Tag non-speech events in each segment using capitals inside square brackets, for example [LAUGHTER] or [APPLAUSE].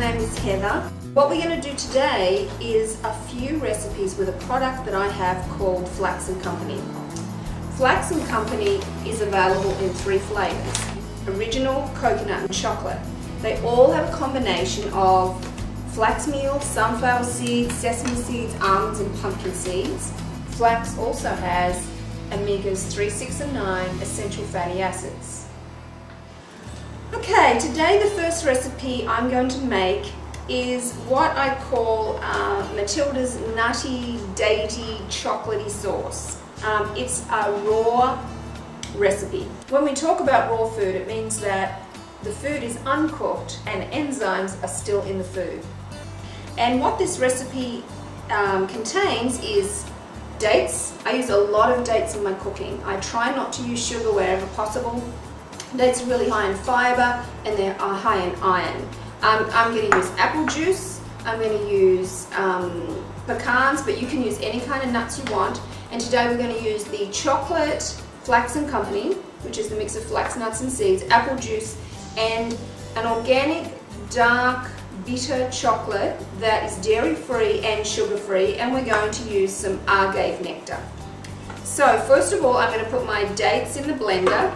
name is Heather. What we're going to do today is a few recipes with a product that I have called Flax & Company. Flax & Company is available in three flavors, original, coconut and chocolate. They all have a combination of flax meal, sunflower seeds, sesame seeds, almonds and pumpkin seeds. Flax also has omegas 3, 6 and 9 essential fatty acids. Okay, today the first recipe I'm going to make is what I call uh, Matilda's Nutty Datey Chocolatey Sauce. Um, it's a raw recipe. When we talk about raw food, it means that the food is uncooked and enzymes are still in the food. And what this recipe um, contains is dates. I use a lot of dates in my cooking. I try not to use sugar wherever possible. Are really high in fiber and they are high in iron. Um, I'm going to use apple juice. I'm going to use um, pecans, but you can use any kind of nuts you want. And today we're going to use the chocolate flax and company, which is the mix of flax nuts and seeds, apple juice, and an organic dark bitter chocolate that is dairy free and sugar free and we're going to use some agave nectar. So first of all I'm going to put my dates in the blender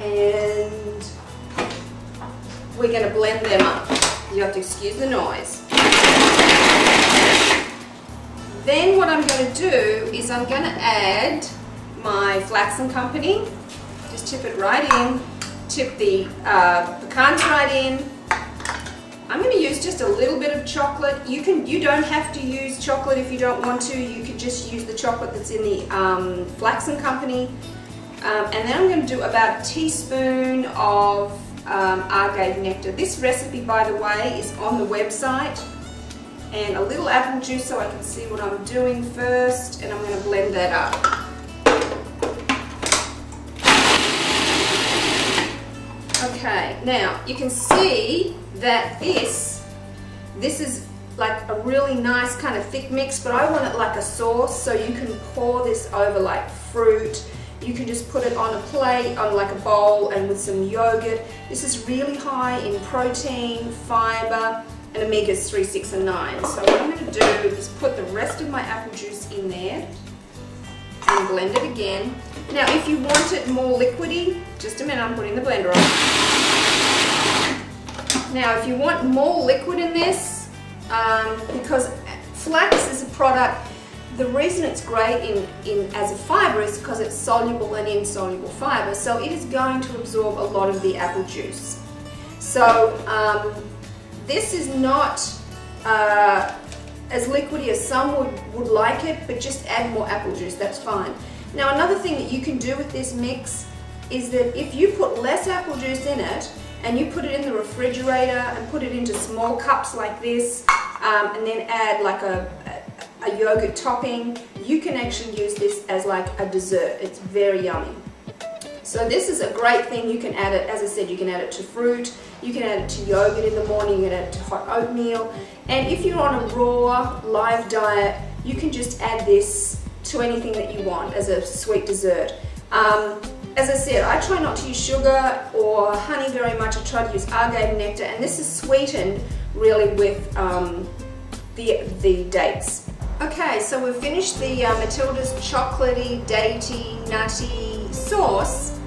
and we're going to blend them up. You have to excuse the noise. Then what I'm going to do is I'm going to add my flax and company. Just tip it right in. Tip the uh, pecans right in. I'm going to use just a little bit of chocolate. You can, you don't have to use chocolate if you don't want to. You could just use the chocolate that's in the um, company. Um, and then I'm going to do about a teaspoon of um, agave nectar. This recipe, by the way, is on the website. And a little apple juice so I can see what I'm doing first. And I'm going to blend that up. Okay, now you can see that this, this is like a really nice kind of thick mix, but I want it like a sauce, so you can pour this over like fruit, you can just put it on a plate, on like a bowl and with some yogurt. This is really high in protein, fiber, and omegas 3, 6, and 9. So what I'm going to do is put the rest of my apple juice in there and blend it again. Now if you want it more liquidy, just a minute, I'm putting the blender on. Now if you want more liquid in this, um, because flax is a product the reason it's great in, in as a fibre is because it's soluble and insoluble fibre, so it is going to absorb a lot of the apple juice. So um, this is not uh, as liquidy as some would, would like it, but just add more apple juice, that's fine. Now another thing that you can do with this mix is that if you put less apple juice in it, and you put it in the refrigerator and put it into small cups like this, um, and then add like a, a yogurt topping. You can actually use this as like a dessert. It's very yummy. So this is a great thing. You can add it, as I said, you can add it to fruit. You can add it to yogurt in the morning. You can add it to hot oatmeal. And if you're on a raw, live diet, you can just add this to anything that you want as a sweet dessert. Um, as I said, I try not to use sugar or honey very much. I try to use agave nectar, and this is sweetened really with um, the, the dates. Okay, so we've finished the uh, Matilda's chocolatey, datey, nutty sauce.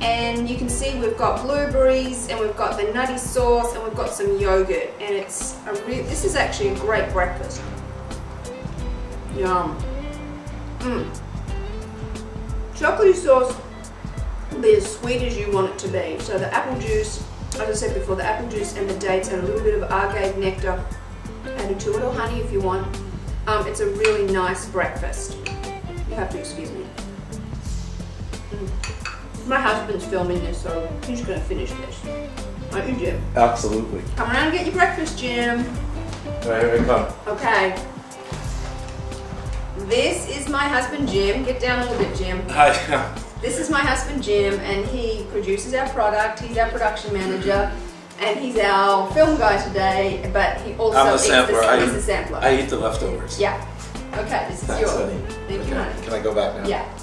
And you can see we've got blueberries and we've got the nutty sauce and we've got some yogurt. And it's a real, this is actually a great breakfast. Yum. Mmm. Chocolatey sauce will be as sweet as you want it to be. So the apple juice, as I said before, the apple juice and the dates and a little bit of agave nectar added to it or honey if you want. Um, it's a really nice breakfast. You have to excuse me. Mm. My husband's filming this, so he's going to finish this. Aren't you, Jim? Absolutely. Come around and get your breakfast, Jim. Right, here I come. Okay. This is my husband, Jim. Get down a little bit, Jim. [LAUGHS] Hi. This is my husband, Jim, and he produces our product. He's our production manager and he's our film guy today, but he also I'm a eats the, I, he's a sampler. I eat the leftovers. Yeah. Okay, this is Thanks, yours. honey. Thank you, honey. Can I go back now? Yeah.